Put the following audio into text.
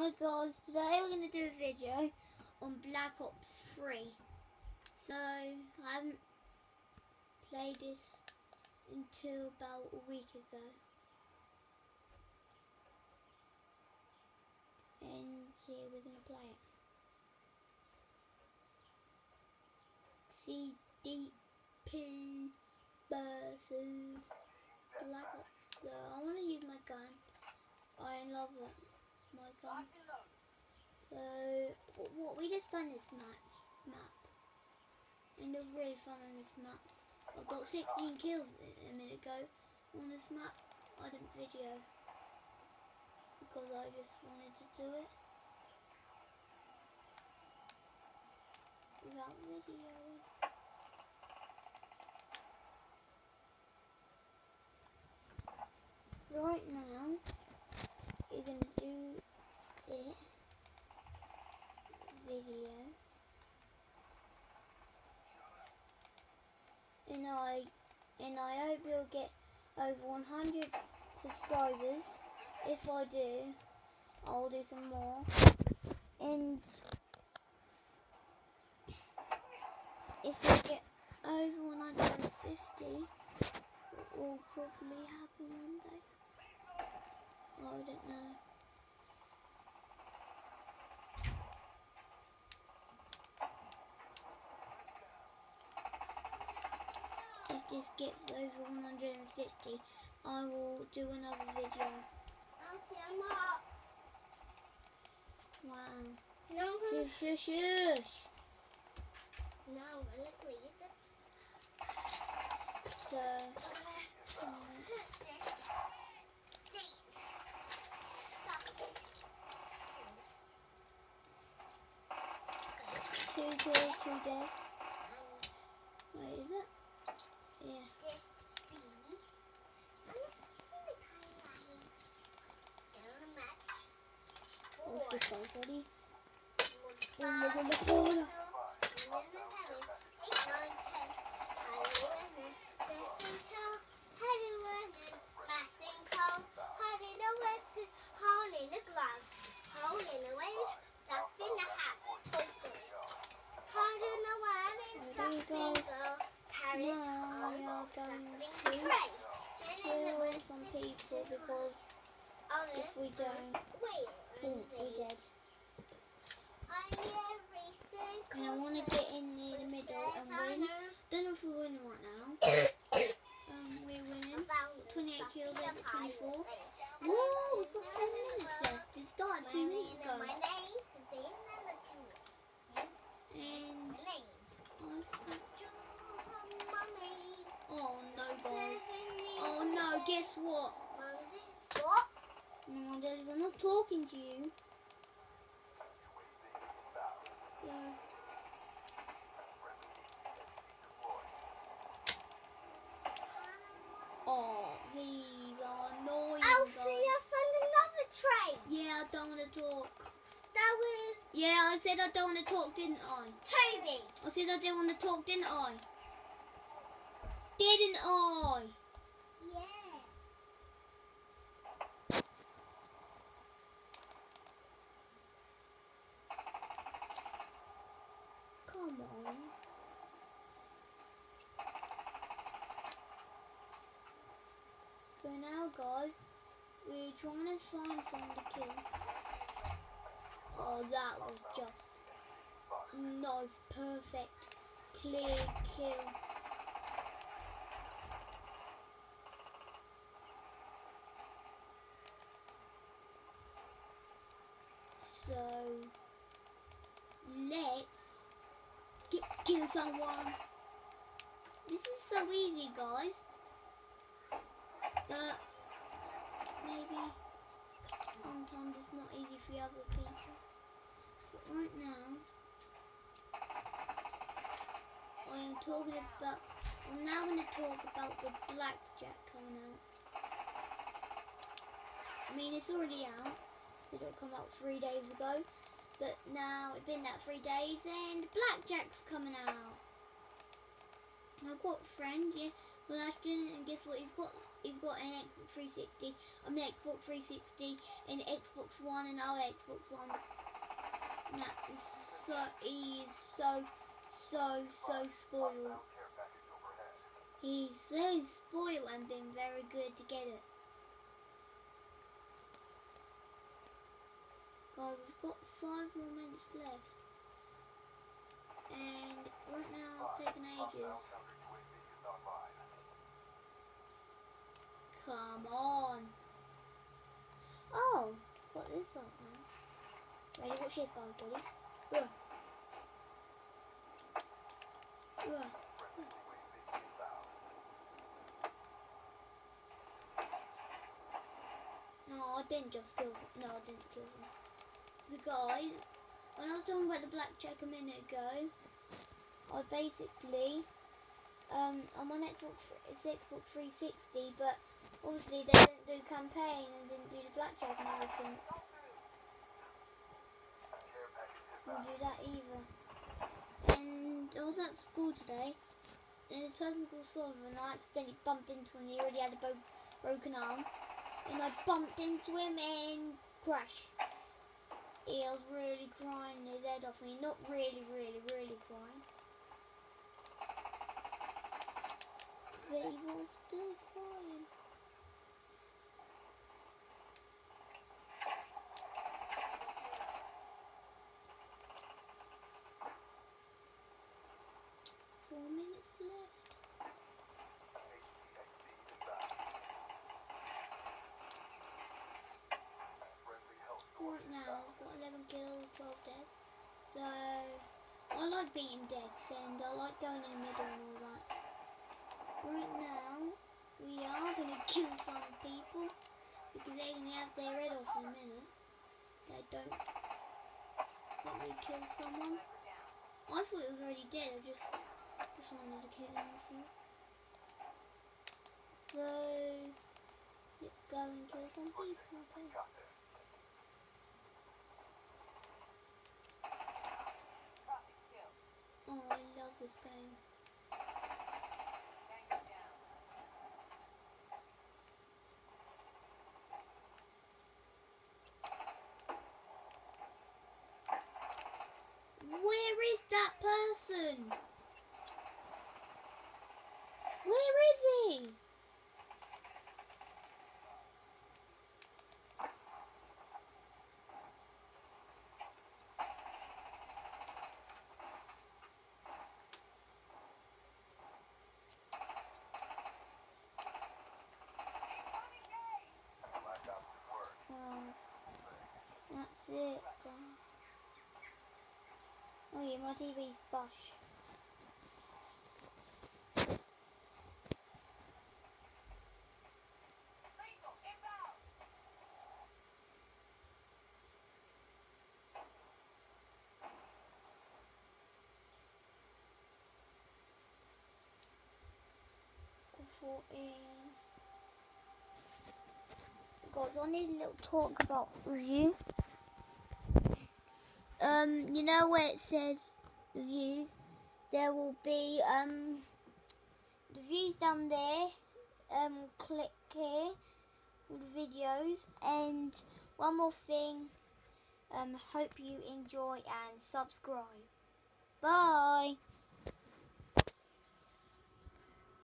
Hi guys, today we're going to do a video on Black Ops 3. So, I haven't played this until about a week ago. And yeah, we're going to play it. CDP versus Black Ops. So, I want to use my gun. I love it my gun. So what we just done this match map, and it was really fun on this map. I got 16 kills a minute ago on this map. I didn't video because I just wanted to do it without videoing. Right now, you're gonna do video. And I and I hope you'll get over 100 subscribers. If I do I'll do some more. And if I get over 150 it will probably happen one day. I don't know this gets over 150, I will do another video. Wow. No, Shush, shush, shush. no, look what you did. So, two kills, two dead. Wait, is it? Yeah. What's the song, buddy? Oh, look at the corner. Carrots, Now we are going to something tray. And then kill the some people because if we don't, boom, we dead. And I want to get in near the middle and win. Don't know if we're winning right now. Um, we're winning. 28 kills over 24. Whoa, we've got 7 minutes left. It started 2 minutes ago. My name is Zayn and the Jews. And My name. I think, Mommy. oh no guys. Oh what? What? No, Daddy, I'm not talking to you. Yeah. Oh, these are annoying. Alfie. I found another tray. Yeah, I don't want to talk. That was Yeah, I said I don't want to talk, didn't I? Toby. I said I didn't want to talk, didn't I? Didn't I? Yeah. Come on. So now, guys, we're trying to find someone to kill. Oh, that was just nice, perfect, clear kill. So let's get, kill someone. This is so easy, guys. But maybe sometimes it's not easy for other people. But right now, I am talking about. I'm now going to talk about the blackjack coming out. I mean, it's already out. It will come out three days ago. But now it's been that three days and Blackjack's coming out. I've got a friend, yeah, well Ashton, and guess what? He's got he's got an Xbox 360, I'm an Xbox 360, an Xbox One, and other Xbox One. And that is so he is so so so spoiled. He's so spoiled and been very good to get it. We've got five more minutes left. And right now it's taking ages. Come on. Oh, what is that now. Ready? Watch this, guys. Ready? Yeah. Yeah. No, I didn't just kill him. No, I didn't kill him. The guy, when I was talking about the blackjack a minute ago, I basically, um, I'm on Xbox, Xbox 360, but obviously they didn't do campaign and didn't do the blackjack and everything. Didn't do that either. And I was at school today, and this person called Sullivan, and I accidentally bumped into him, he already had a bo- broken arm and I bumped into him and crashed. He was really crying his head off me. Not really, really, really crying. Was still crying. Four minutes left. Right now, I've got 11 kills, 12 deaths. So, I like beating deaths and I like going in the middle and all that. Right now, we are to kill some people because they're to have their off in a minute. They don't let me kill someone. I thought it was already dead, I just, just wanted to kill. So, so let's go and kill some people. Okay. Oh, I love this game. Where is that person? Where is he? Oh, that's it. then. Oh yeah, my TV's bush. Fourteen. Um, guys, I need a little talk about review. Um, you know where it says reviews, there will be um the views down there. Um, click here with the videos, and one more thing. Um, hope you enjoy and subscribe. Bye.